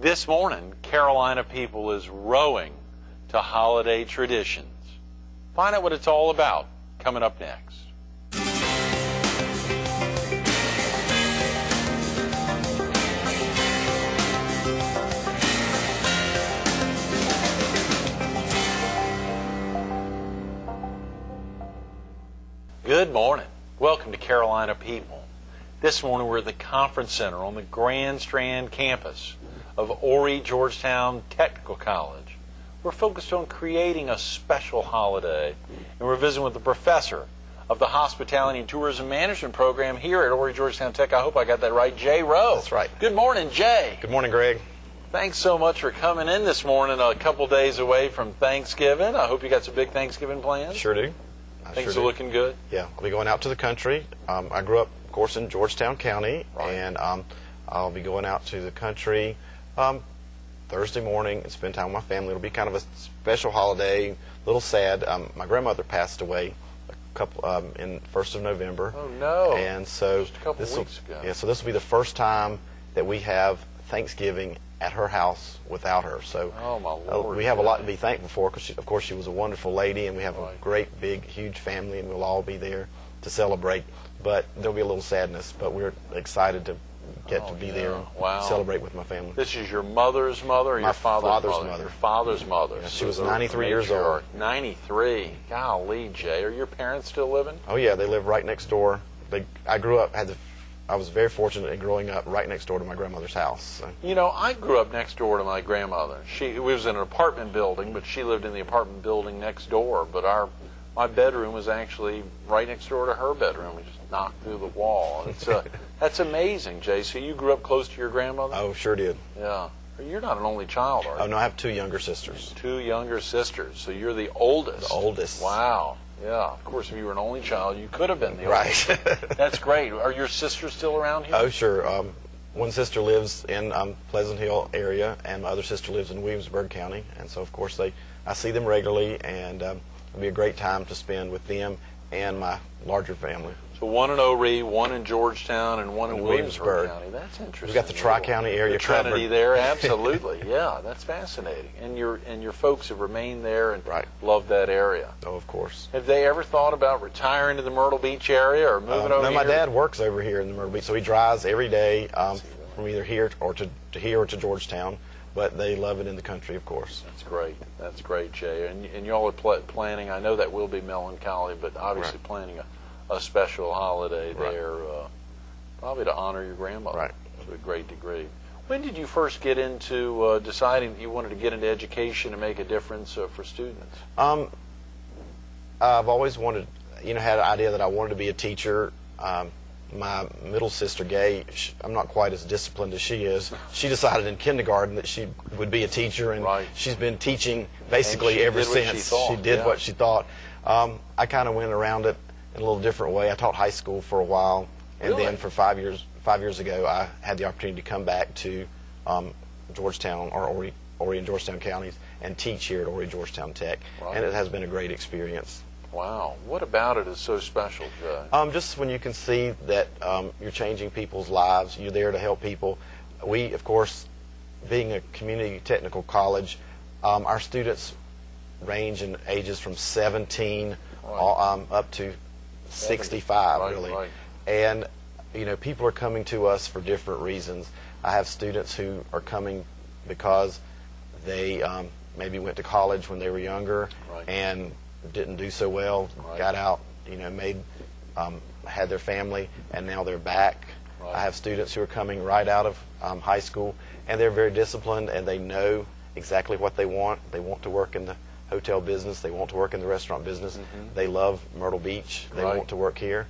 This morning, Carolina People is rowing to holiday traditions. Find out what it's all about coming up next. Good morning. Welcome to Carolina People. This morning we're at the Conference Center on the Grand Strand campus of Horry Georgetown Technical College. We're focused on creating a special holiday, and we're visiting with the professor of the Hospitality and Tourism Management Program here at Horry Georgetown Tech. I hope I got that right. Jay Rowe. That's right. Good morning, Jay. Good morning, Greg. Thanks so much for coming in this morning, a couple days away from Thanksgiving. I hope you got some big Thanksgiving plans. Sure do. I Things sure are do. looking good. Yeah, I'll be going out to the country. Um, I grew up, of course, in Georgetown County, Right. and um, I'll be going out to the country um, Thursday morning and spend time with my family. It'll be kind of a special holiday, a little sad. Um, my grandmother passed away a couple um, in first of November. Oh, no. And so Just a couple this will- ago. Yeah, so this will be the first time that we have Thanksgiving at her house without her. So Oh, my uh, we have a lot to be thankful for because, of course, she was a wonderful lady, and we have Right. a great, big, huge family, and we'll all be there to celebrate. But there'll be a little sadness, but we're excited to get Oh, to be yeah. there and Wow. celebrate with my family. This is your mother's mother or My your father's, father's mother? mother. Your father's mother. Yeah, she was 93 years old. 93. Golly, Jay. Are your parents still living? Oh yeah, they live right next door. They, I grew up had the, I was very fortunate in growing up right next door to my grandmother's house. So. You know, I grew up next door to my grandmother. She was in an apartment building, but she lived in the apartment building next door. But our my bedroom was actually right next door to her bedroom. We just knocked through the wall. It's uh, that's amazing, Jay. So you grew up close to your grandmother? Oh, sure did. Yeah. You're not an only child, are you? Oh no, I have two younger sisters. Two younger sisters. So you're the oldest. The oldest. Wow. Yeah. Of course, if you were an only child, you could have been the Right. oldest. That's great. Are your sisters still around here? Oh, sure. Um, one sister lives in um, Pleasant Hill area, and my other sister lives in Williamsburg County. And so, of course, they I see them regularly, and um, it'll be a great time to spend with them and my larger family. So one in Horry, one in Georgetown, and one in In Williamsburg. County. That's interesting. We've got the Tri-County area the Trinity covered. there, absolutely. yeah, that's fascinating. And your and your folks have remained there and Right. love that area. Oh, of course. Have they ever thought about retiring to the Myrtle Beach area or moving Um, over no, my dad works over here in the Myrtle Beach, so he drives every day um, from either here or to, to here or to Georgetown. But they love it in the country, of course. That's great. That's great, Jay. And, and y'all are pl- planning, I know that will be melancholy, but obviously Right. planning a, a special holiday Right. there, uh, probably to honor your grandmother Right. to a great degree. When did you first get into uh, deciding that you wanted to get into education and make a difference uh, for students? Um, I've always wanted, you know, had an idea that I wanted to be a teacher. Um, my middle sister, Gay, sh I'm not quite as disciplined as she is. She decided in kindergarten that she would be a teacher, and Right. she's been teaching basically she ever what she since. thought, did yeah. what she thought. Um, I kind of went around it in a little different way. I taught high school for a while, and Really? then for five years, five years ago, I had the opportunity to come back to um, Georgetown or Horry and Georgetown counties and teach here at Horry Georgetown Tech, Right. and it has been a great experience. Wow. What about it is so special, Jay? Um, just when you can see that um, you're changing people's lives, you're there to help people. We, of course, being a community technical college, um, our students range in ages from 17 all, um, up to 65, Right, really. right. And you know, people are coming to us for different reasons. I have students who are coming because they um, maybe went to college when they were younger Right. and didn't do so well, Right. got out, you know, made um, had their family, and now they're back. Right. I have students who are coming right out of um, high school, and they're very disciplined, and they know exactly what they want. They want to work in the hotel business. They want to work in the restaurant business. They love Myrtle Beach. They Mm-hmm. Right. want to work here.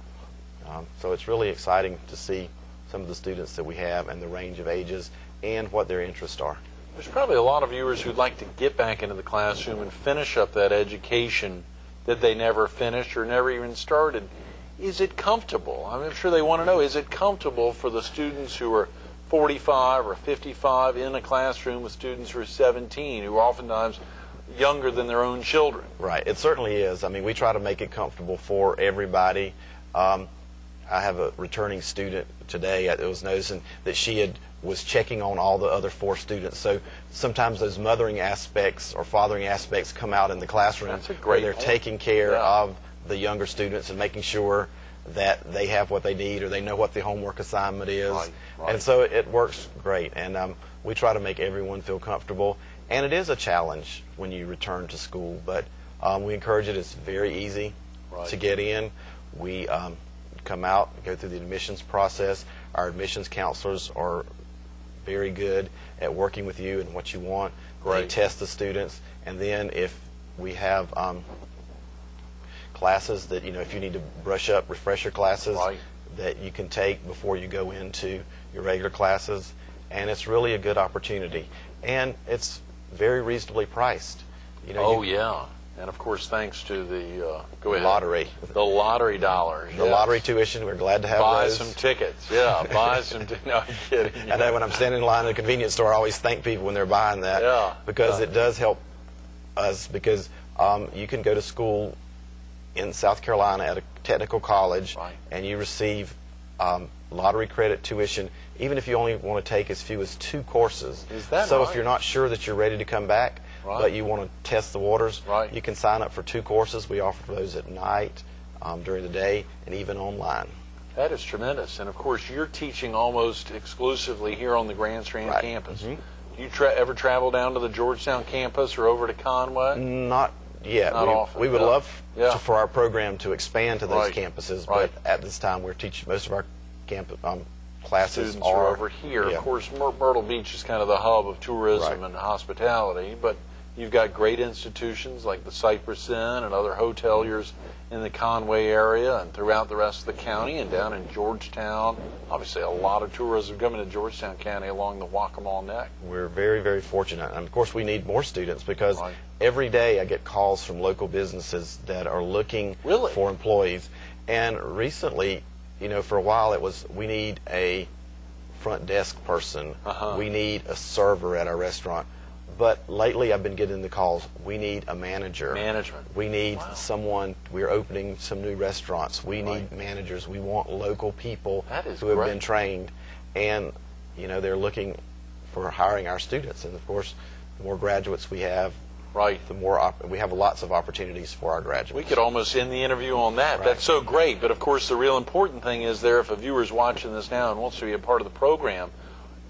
Um, so it's really exciting to see some of the students that we have and the range of ages and what their interests are. There's probably a lot of viewers who'd like to get back into the classroom and finish up that education that they never finished or never even started. Is it comfortable? I'm sure they want to know is it comfortable for the students who are 45 or 55 in a classroom with students who are 17, who are oftentimes younger than their own children? Right. It certainly is. I mean, we try to make it comfortable for everybody. Um, I have a returning student today that was noticing that she had was checking on all the other four students. So sometimes those mothering aspects or fathering aspects come out in the classroom That's a where great they're point. taking care Yeah. of the younger students and making sure that they have what they need or they know what the homework assignment is. Right, right. And so it works great. And um, we try to make everyone feel comfortable. And it is a challenge when you return to school, but um, we encourage it. It's very easy Right. to get in. We um, come out, go through the admissions process. Our admissions counselors are very good at working with you and what you want. They Great. test the students, and then if we have um, classes that you know, if you need to brush up, refresher classes Right. that you can take before you go into your regular classes, and it's really a good opportunity, and it's very reasonably priced. You know, Oh you- yeah, and of course thanks to the uh, go ahead lottery, the lottery dollars, the yes. lottery tuition. We're glad to have Buy those. some tickets, yeah. buy some. T- no, I'm kidding. I know when I'm standing in line at a convenience store, I always thank people when they're buying that Yeah, because yeah. it does help us because um, you can go to school in South Carolina at a technical college Right. and you receive um, lottery credit tuition even if you only want to take as few as two courses. Is that so right? if you're not sure that you're ready to come back, Right. but you want to test the waters, Right. you can sign up for two courses. We offer those at night, um, during the day, and even online. That is tremendous, and of course you're teaching almost exclusively here on the Grand Strand Right. campus. Mhm. Do you tra- ever travel down to the Georgetown campus or over to Conway? Not yet. Not we, often, we would yeah. love Yeah. to, for our program to expand to those campuses, but at this time we're teaching most of our campus um, classes Students are over here. yeah. Of course, Myr- Myrtle Beach is kind of the hub of tourism Right. and hospitality, but you've got great institutions like the Cypress Inn and other hoteliers in the Conway area and throughout the rest of the county and down in Georgetown. Obviously, a lot of tourism coming to Georgetown County along the Waccamaw Neck. We're very, very fortunate. And of course, we need more students because Right. every day I get calls from local businesses that are looking Really? for employees. And recently, you know, for a while it was we need a front desk person, Uh-huh. we need a server at our restaurant. But lately, I've been getting the calls. We need a manager. Management. We need Wow. someone. We're opening some new restaurants. We Right. need managers. We want local people That is who have great. been trained, and you know they're looking for hiring our students. And of course, the more graduates we have, Right. the more op- we have lots of opportunities for our graduates. We could almost end the interview on that. Right. That's so great. But of course, the real important thing is there if a viewer's watching this now and wants to be a part of the program,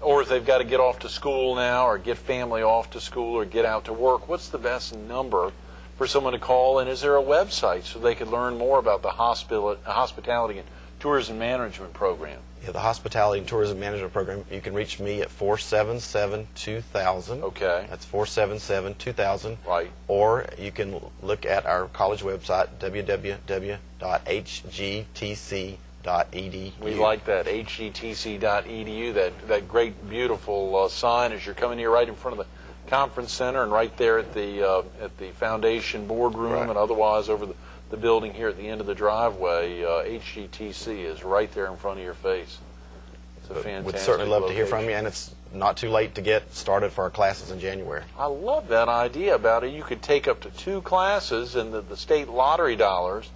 or if they've got to get off to school now, or get family off to school, or get out to work, what's the best number for someone to call? And is there a website so they could learn more about the hospil- hospitality and tourism management program? Yeah, the hospitality and tourism management program. You can reach me at four seven seven two thousand. Okay. That's four seven seven two thousand. Right. Or you can look at our college website We like that hgtc.edu. That that great beautiful uh, sign as you're coming here right in front of the conference center and right there at the uh, at the foundation boardroom Right. and otherwise over the, the building here at the end of the driveway. Uh, HGTC is right there in front of your face. It's a But fantastic. Would certainly love to hear from you, and it's not too late to get started for our classes in January. I love that idea about it. You could take up to two classes, and the, the state lottery dollars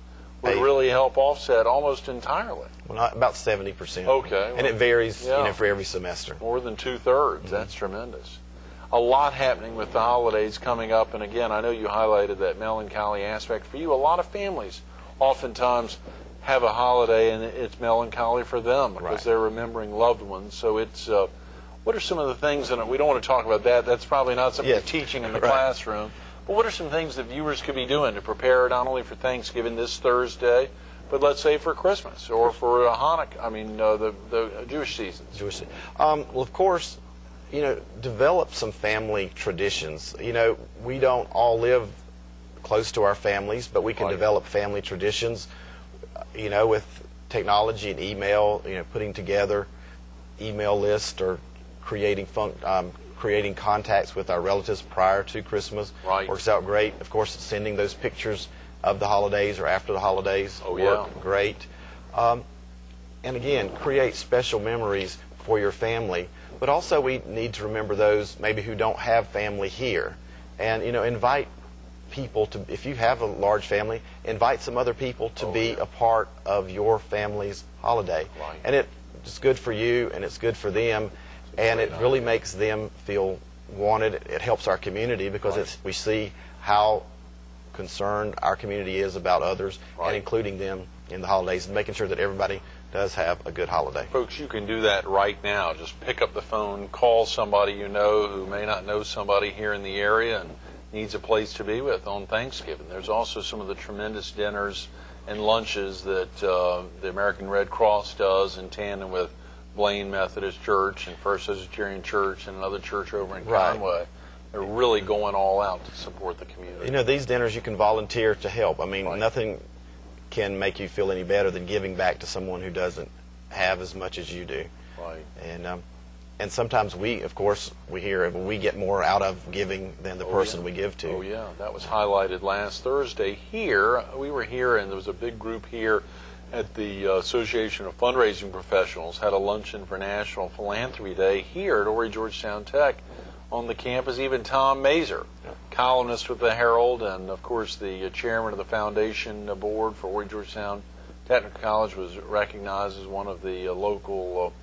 would really help offset almost entirely. Well, not about seventy percent. Okay, and well, it varies, yeah. you know, for every semester. More than two thirds. That's tremendous. A lot happening with the holidays coming up, and again, I know you highlighted that melancholy aspect for you. A lot of families oftentimes have a holiday and it's melancholy for them because Right. they're remembering loved ones. So it's uh, what are some of the things, and we don't want to talk about that. That's probably not something Yeah. you're teaching in the Right. classroom. But what are some things that viewers could be doing to prepare not only for Thanksgiving this Thursday, but let's say for Christmas or for Hanukkah? I mean, uh, the the Jewish season? Jewish. Um, well, of course, you know, develop some family traditions. You know, we don't all live close to our families, but we can Right. develop family traditions. uh, You know, with technology and email, you know, putting together email lists or creating fun, um, creating contacts with our relatives prior to Christmas Right. works out great. Of course, sending those pictures of the holidays or after the holidays Oh, work yeah. great. Um, and again, create special memories for your family. But also, we need to remember those maybe who don't have family here, and you know, invite people to, if you have a large family, invite some other people to Oh, be yeah. a part of your family's holiday. Right. And it, it's good for you and it's good for them, and it really makes them feel wanted. It helps our community because Right. it's, we see how concerned our community is about others Right. and including them in the holidays and making sure that everybody does have a good holiday. Folks, you can do that right now. Just pick up the phone, call somebody you know who may not know somebody here in the area and needs a place to be with on Thanksgiving. There's also some of the tremendous dinners and lunches that uh, the American Red Cross does in tandem with Blaine Methodist Church and First Presbyterian Church and another church over in Right. Conway. They're really going all out to support the community. You know, these dinners you can volunteer to help. I mean, Right. nothing can make you feel any better than giving back to someone who doesn't have as much as you do. right. And um, and sometimes we, of course, we hear we get more out of giving than the Oh, person yeah. we give to. Oh yeah, that was highlighted last Thursday here. We were here, and there was a big group here at the uh, Association of Fundraising Professionals had a luncheon for National Philanthropy Day here at Horry Georgetown Tech on the campus. Even Tom Mazer, columnist with the Herald, and of course the uh, chairman of the foundation uh, board for Horry Georgetown Technical College, was recognized as one of the local.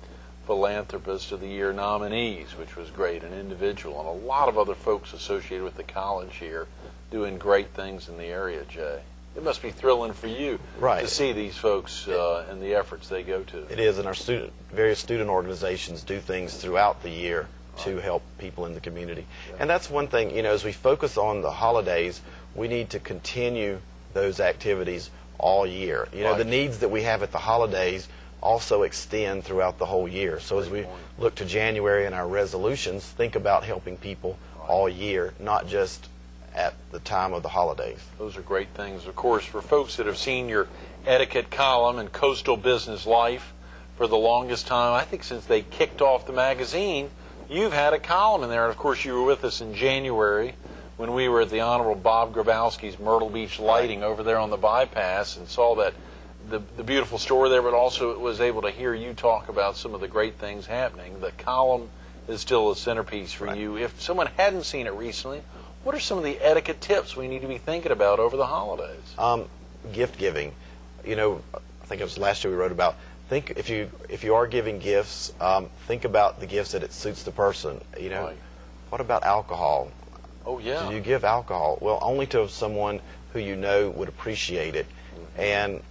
Philanthropist of the Year nominees, which was great, an individual, and a lot of other folks associated with the college here doing great things in the area, Jay. It must be thrilling for you Right. to see these folks uh, and the efforts they go to. It is, and our student, various student organizations do things throughout the year to help people in the community. And that's one thing, you know, as we focus on the holidays, we need to continue those activities all year. You know, Right. the needs that we have at the holidays also extend throughout the whole year. So as we point. look to January and our resolutions, think about helping people all year, not just at the time of the holidays. Those are great things. Of course, for folks that have seen your etiquette column in Coastal Business Life for the longest time, I think since they kicked off the magazine, you've had a column in there. And of course, you were with us in January when we were at the Honorable Bob Grabowski's Myrtle Beach lighting over there on the bypass and saw that the, the beautiful store there, but also was able to hear you talk about some of the great things happening. The column is still a centerpiece for Right. you. If someone hadn't seen it recently, what are some of the etiquette tips we need to be thinking about over the holidays? Um, gift giving. You know, I think it was last year we wrote about. Think if you if you are giving gifts, um, think about the gifts that it suits the person. You know, Right. what about alcohol? Oh yeah, Do you give alcohol? Well, only to someone who you know would appreciate it. Mm-hmm. And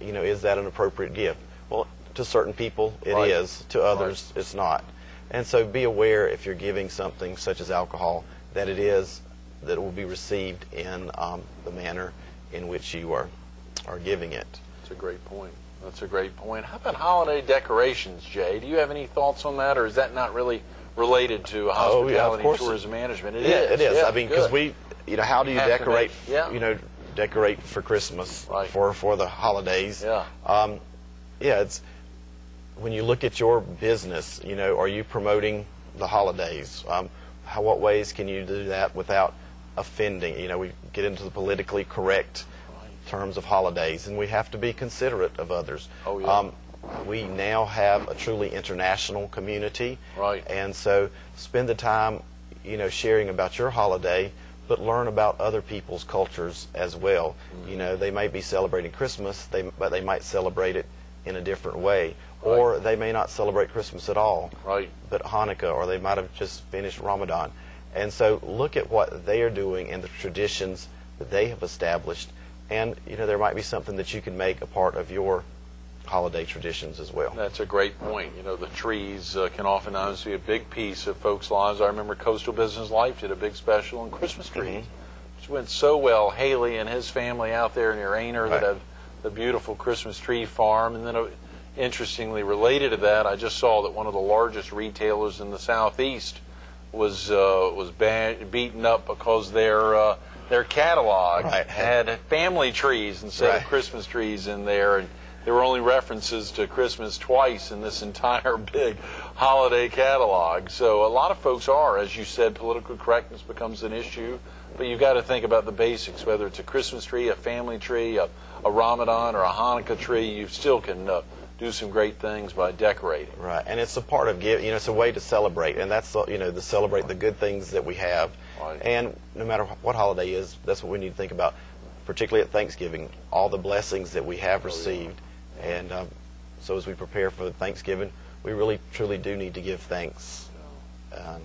you know, is that an appropriate gift? Well, to certain people it is. Right. To others, it's not. And so, be aware if you're giving something such as alcohol that it is that will be received in um, the manner in which you are are giving it. that's a great point. That's a great point. How about holiday decorations, Jay? Do you have any thoughts on that, or is that not really related to Oh, yeah, hospitality course. and tourism management? It yeah, is. it is. Yeah, I mean, because we, you know, how do you, to decorate? make- yeah. You know, decorate for Christmas, Right. for for the holidays. Yeah. Um, yeah, it's when you look at your business. You know, are you promoting the holidays? Um, how, what ways can you do that without offending? You know, we get into the politically correct terms of holidays, and we have to be considerate of others. Oh, yeah. Um, we now have a truly international community. Right. And so spend the time, you know, sharing about your holiday, but learn about other people's cultures as well. Mm-hmm. You know, they may be celebrating Christmas, they, but they might celebrate it in a different way. Or they may not celebrate Christmas at all, Right. but Hanukkah, or they might have just finished Ramadan. And so look at what they are doing and the traditions that they have established. And, you know, there might be something that you can make a part of your holiday traditions as well. That's a great point. You know, the trees uh, can oftentimes be a big piece of folks' lives. I remember Coastal Business Life did a big special on Christmas trees, which went so well. Haley and his family out there near Aynor that have the beautiful Christmas tree farm. And then, uh, interestingly related to that, I just saw that one of the largest retailers in the southeast was uh, was ban- beaten up because their uh, their catalog Right. had family trees instead Right. of Christmas trees in there, and there were only references to Christmas twice in this entire big holiday catalog. So a lot of folks are, as you said, political correctness becomes an issue, but you've got to think about the basics. Whether it's a Christmas tree, a family tree, a, a Ramadan, or a Hanukkah tree, you still can uh, do some great things by decorating. Right, and it's a part of give. You know, it's a way to celebrate, and that's you know to celebrate the good things that we have. Right. And no matter what holiday is, that's what we need to think about, particularly at Thanksgiving, all the blessings that we have received, and um, so as we prepare for Thanksgiving, we really truly do need to give thanks. Um,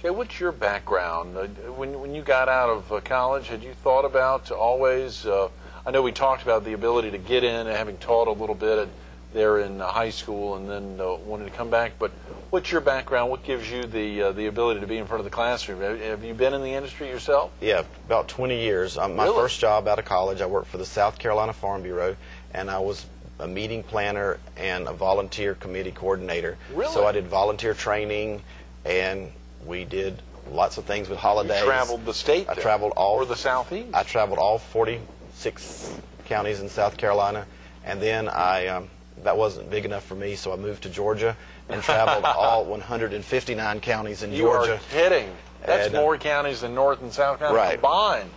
Jay, what's your background? Uh, When, when you got out of uh, college, had you thought about always? Uh, I know we talked about the ability to get in, and having taught a little bit at, there in uh, high school, and then uh, wanted to come back. But what's your background? What gives you the uh, the ability to be in front of the classroom? Have, have you been in the industry yourself? Yeah, about 20 years. Um, my Really? first job out of college, I worked for the South Carolina Farm Bureau, and I was a meeting planner and a volunteer committee coordinator. Really? So I did volunteer training, and we did lots of things with You holidays. traveled the state. I traveled all or the southeast. I traveled all 46 counties in South Carolina, and then I um, that wasn't big enough for me, so I moved to Georgia and traveled all 159 counties in you Georgia. You are kidding. That's And, uh, more counties than North and South Carolina Right. combined.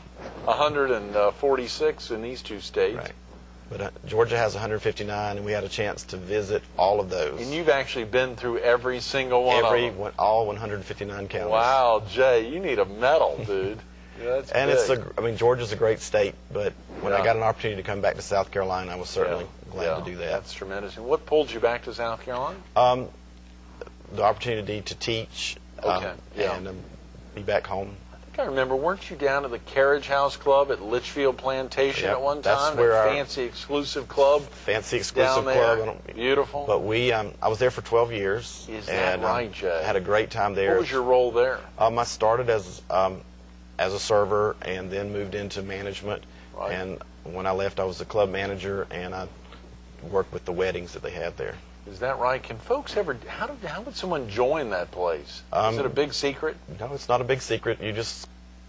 146 in these two states. Right. But uh, Georgia has 159, and we had a chance to visit all of those. And you've actually been through every single one every of them. one, all 159 counties. Wow, Jay, you need a medal, dude. Yeah, that's And big. it's a, I mean, Georgia's a great state, but when Yeah. I got an opportunity to come back to South Carolina, I was certainly Yeah, glad yeah, to do that. That's tremendous. And what pulled you back to South Carolina? Um, the opportunity to teach um, Okay, yeah. and um, be back home. I think I remember. Weren't you down at the Carriage House Club at Litchfield Plantation Yep, at one time? that's where our- fancy exclusive club Fancy exclusive club. I don't- Beautiful. But we, um, I was there for 12 years. Is that and, um, right, Jay? Had a great time there. what was your role there? Um, I started as um, as a server and then moved into management. Right. And when I left, I was the club manager and I worked with the weddings that they had there. Is that right? Can folks ever? How do, How would someone join that place? Um, Is it a big secret? No, it's not a big secret. You just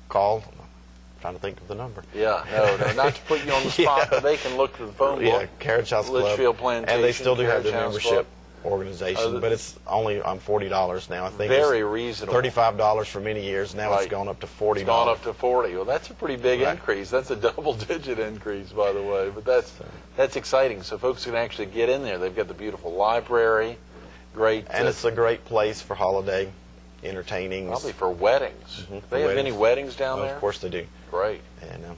call. I'm trying to think of the number. Yeah, no, no, not to put you on the spot, Yeah. but they can look through the phone book. Yeah, Carriage House Club. Litchfield Plantation, And they still do have the Carriage membership organization, Uh, but it's only on forty dollars now. I think Very reasonable. Thirty-five dollars for many years. Now Right. it's gone up to forty It's gone up to 40. Well, that's a pretty big Right. increase. That's a double-digit increase, by the way. But that's that's exciting. So folks can actually get in there. They've got the beautiful library, great, and uh, it's a great place for holiday entertaining. probably for weddings. Mhm, for they have any weddings. weddings down Oh, there? Of course they do. Great. and um,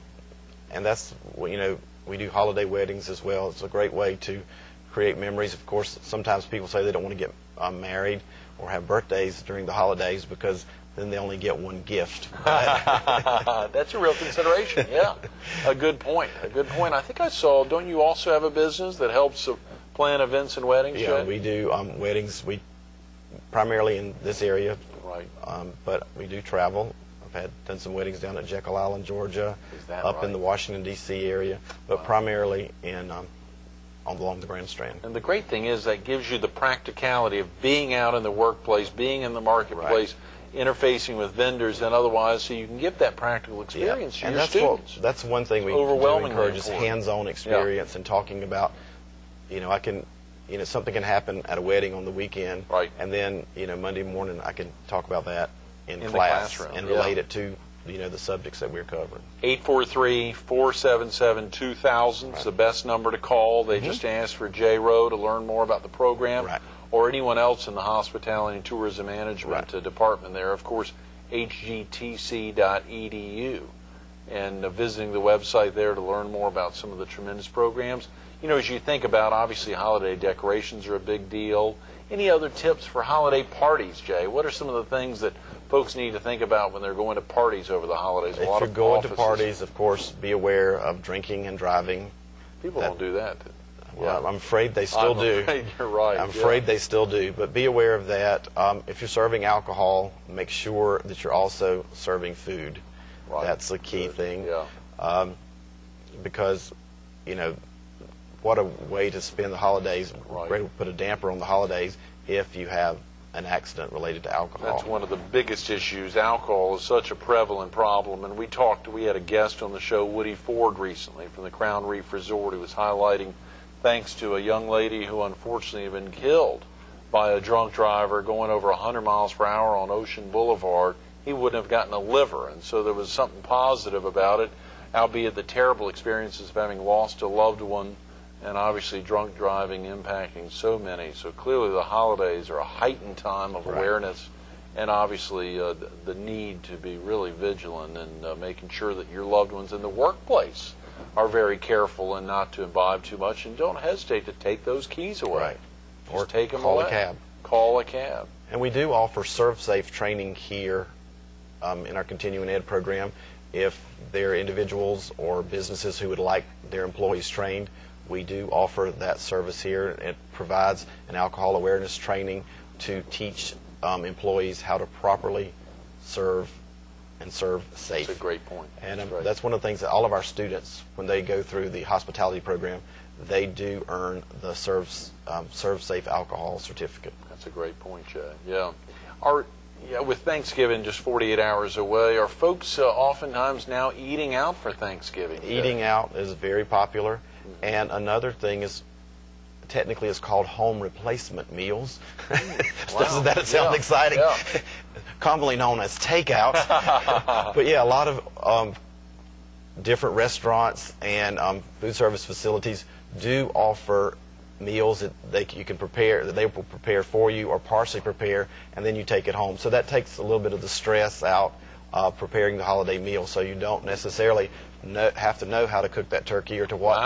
and that's you know we do holiday weddings as well. It's a great way to create memories. Of course, sometimes people say they don't want to get um, married or have birthdays during the holidays because then they only get one gift. That's a real consideration. Yeah, a good point. A good point. I think I saw. Don't you also have a business that helps uh, plan events and weddings? yeah, Jay? we do um, weddings. We primarily in this area, right. um, but we do travel. I've had done some weddings down at Jekyll Island, Georgia, up right? in the Washington D.C. area, but primarily in um, along the Grand Strand. And the great thing is that gives you the practicality of being out in the workplace, being in the marketplace, interfacing with vendors and otherwise, so you can give that practical experience to and your that's students. What, that's one thing we overwhelmingly encourage is hands-on experience and talking about, you know, I can, you know, something can happen at a wedding on the weekend, Right. And then, you know, Monday morning I can talk about that in, In class and yeah. relate it to, you know, the subjects that we're covering. 843-477-2000 is the best number to call. They just ask for J Rowe to learn more about the program Mm-hmm. Right. or anyone else in the hospitality and tourism management Right. uh, department there. Of course, hgtc.edu and uh, visiting the website there to learn more about some of the tremendous programs. You know, as you think about, obviously, holiday decorations are a big deal. Any other tips for holiday parties, Jay? What are some of the things that folks need to think about when they're going to parties over the holidays? A If you're of going to parties, of course, be aware of drinking and driving. People that- don't do that. Well, Yeah. I'm afraid they still I'm do. afraid you're right. I'm yeah. afraid they still do, but be aware of that. Um, if you're serving alcohol, make sure that you're also serving food. Right. That's the key Good. thing. Yeah. Um, because, you know, what a way to spend the holidays. Right. Great to put a damper on the holidays if you have an accident related to alcohol. That's one of the biggest issues. Alcohol is such a prevalent problem, and we talked. We had a guest on the show, Woody Ford, recently from the Crown Reef Resort, He was highlighting, thanks to a young lady who unfortunately had been killed by a drunk driver going over 100 miles per hour on Ocean Boulevard. He wouldn't have gotten a liver, and so there was something positive about it, albeit the terrible experiences of having lost a loved one and obviously drunk driving impacting so many. So clearly, the holidays are a heightened time of Right. awareness, and obviously uh, the, the need to be really vigilant and uh, making sure that your loved ones in the workplace are very careful and not to imbibe too much, and don't hesitate to take those keys away. Right. Just Or take them call a cab. Call a cab. And we do offer ServSafe training here um, in our continuing ed program. If there are individuals or businesses who would like their employees trained, we do offer that service here. It provides an alcohol awareness training to teach um, employees how to properly serve and serve safe. That's a great point. And um, That's right. that's one of the things that all of our students, when they go through the hospitality program, they do earn the serve, um, ServSafe alcohol certificate. That's a great point, Jay. Yeah. Are yeah, with Thanksgiving just 48 hours away, are folks uh, oftentimes now eating out for Thanksgiving? Eating out is very popular, and another thing is technically it's called home replacement meals. Doesn't that sound Yeah, exciting? yeah. Commonly known as takeout. but yeah, a lot of um, different restaurants and um, food service facilities do offer meals that they you can prepare that they will prepare for you or partially prepare and then you take it home so that takes a little bit of the stress out uh, preparing the holiday meal so you don't necessarily know, have to know how to cook that turkey or to what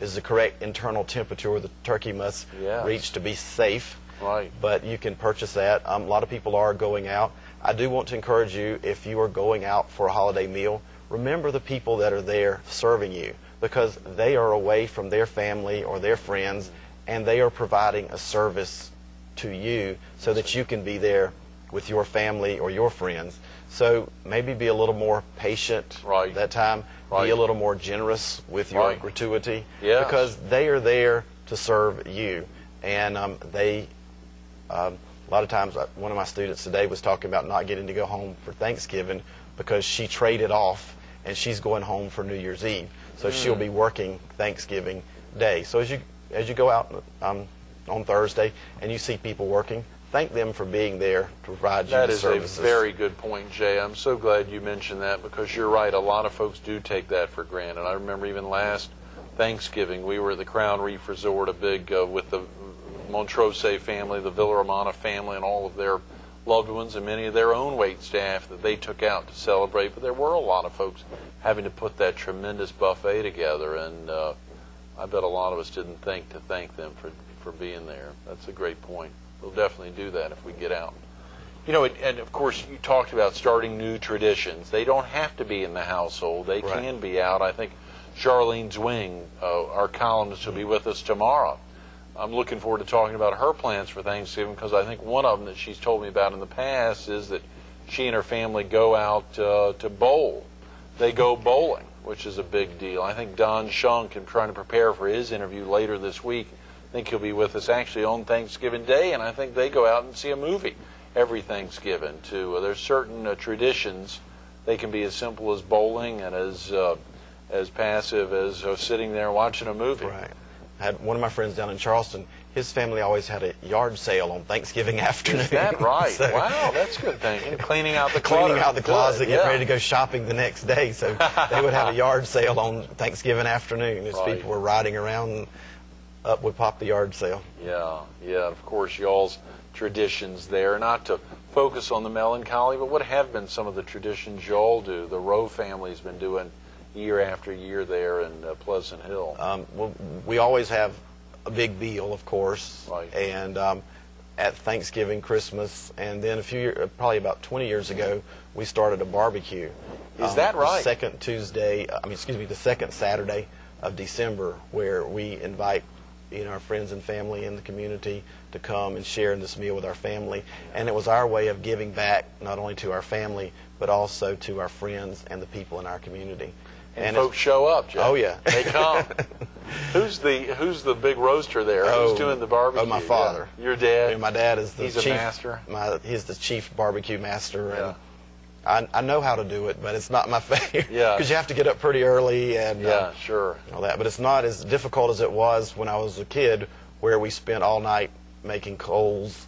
is Wow. the correct internal temperature the turkey must Yes. reach to be safe Right. but you can purchase that. Um, a lot of people are going out. I do want to encourage you if you are going out for a holiday meal, remember the people that are there serving you because they are away from their family or their friends and they are providing a service to you so that you can be there with your family or your friends. So maybe be a little more patient Right. that time. Right. Be a little more generous with your Right. gratuity Yes. because they are there to serve you and um, they um, a lot of times, uh, one of my students today was talking about not getting to go home for Thanksgiving because she traded off and she's going home for New Year's Eve. So she'll Hmm. be working Thanksgiving Day. So as you as you go out um, on Thursday and you see people working, thank them for being there to provide you That is services. a very good point, Jay. I'm so glad you mentioned that because you're right. A lot of folks do take that for granted. I remember even last Thanksgiving, we were at the Crown Reef Resort, a big uh, with the Montrose family, the Villaramana family, and all of their loved ones, and many of their own wait staff that they took out to celebrate. But there were a lot of folks having to put that tremendous buffet together, and uh, I bet a lot of us didn't think to thank them for for being there. That's a great point. We'll definitely do that if we get out. You know, it, and of course, you talked about starting new traditions. They don't have to be in the household. They Right. can be out. I think Charlene Zwing, uh, our columnist, will be with us tomorrow. I'm looking forward to talking about her plans for Thanksgiving because I think one of them that she's told me about in the past is that she and her family go out uh, to bowl. They go bowling, which is a big deal. I think Don Shunk, I'm trying to prepare for his interview later this week. I think he'll be with us actually on Thanksgiving Day, and I think they go out and see a movie every Thanksgiving too. Uh, there's certain uh, traditions. They can be as simple as bowling and as uh, as passive as uh, sitting there watching a movie. Right. I had one of my friends down in Charleston. His family always had a yard sale on Thanksgiving afternoon. Is that right? So- wow, that's good thinking. Cleaning out the cleaning clutter. out the closet, Good, yeah. ready to go shopping the next day. So they would have a yard sale on Thanksgiving afternoon as Right. people were riding around. Up would pop the yard sale. Yeah, yeah. Of course, y'all's traditions there. Not to focus on the melancholy, but what have been some of the traditions y'all do? The Rowe family's been doing year after year there in uh, Pleasant Hill. Um, well, we always have a big meal, of course, Right. and um, at Thanksgiving, Christmas, and then a few years, probably about 20 years ago, we started a barbecue. Is Um, that the right? second Tuesday, I mean, excuse me, the second Saturday of December, where we invite you know our friends and family in the community to come and share in this meal with our family, and it was our way of giving back not only to our family but also to our friends and the people in our community. and it's- folks show up, Jeff. Oh, yeah. they come. who's the Who's the big roaster there? Oh, who's doing the barbecue? oh, my father. Yeah. Your dad. Yeah, my dad is the He's a chief. master? My, he's the chief barbecue master, Yeah. and I, I know how to do it, but it's not my favorite. Yeah. because you have to get up pretty early and Yeah, uh, sure. all that. But it's not as difficult as it was when I was a kid, where we spent all night making coals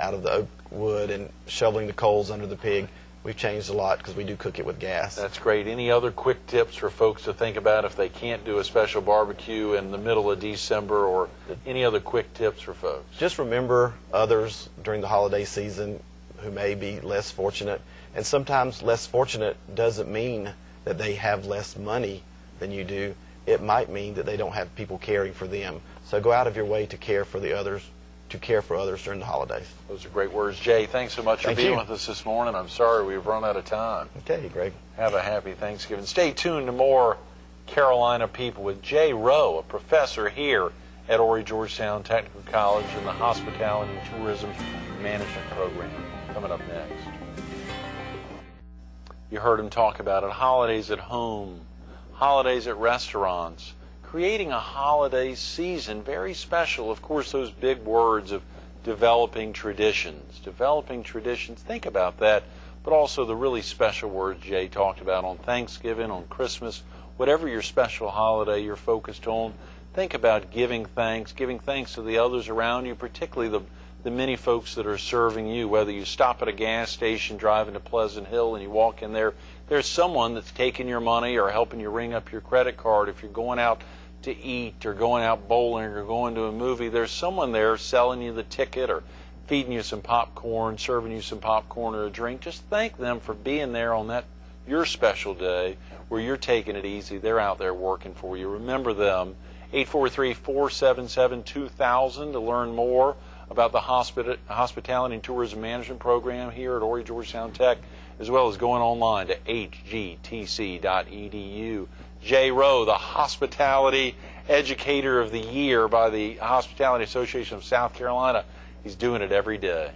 out of the oak wood and shoveling the coals under the pig. we've changed a lot because we do cook it with gas. That's great. Any other quick tips for folks to think about if they can't do a special barbecue in the middle of December, or any other quick tips for folks? Just remember others during the holiday season who may be less fortunate, and sometimes less fortunate doesn't mean that they have less money than you do. It might mean that they don't have people caring for them. So go out of your way to care for the others, to care for others during the holidays. Those are great words. Jay, thanks so much Thank for being you. with us this morning. I'm sorry we've run out of time. Okay, Greg. Have a happy Thanksgiving. Stay tuned to more Carolina People with Jay Rowe, a professor here at Horry Georgetown Technical College in the Hospitality and Tourism Management Program. Coming up next. You heard him talk about it holidays at home, holidays at restaurants, creating a holiday season very special. Of course, those big words of developing traditions. Developing traditions, think about that, but also the really special words Jay talked about on Thanksgiving, on Christmas, whatever your special holiday you're focused on. Think about giving thanks, giving thanks to the others around you, particularly the the many folks that are serving you, whether you stop at a gas station driving to Pleasant Hill and you walk in there, there's someone that's taking your money or helping you ring up your credit card. If you're going out to eat or going out bowling or going to a movie, there's someone there selling you the ticket or feeding you some popcorn, serving you some popcorn or a drink. Just thank them for being there on that your special day where you're taking it easy. They're out there working for you. Remember them. 843 477 2000 to learn more about the hospita- hospitality and tourism management program here at Horry Georgetown Tech, as well as going online to hgtc.edu. Jay Rowe, the Hospitality Educator of the Year by the Hospitality Association of South Carolina, he's doing it every day.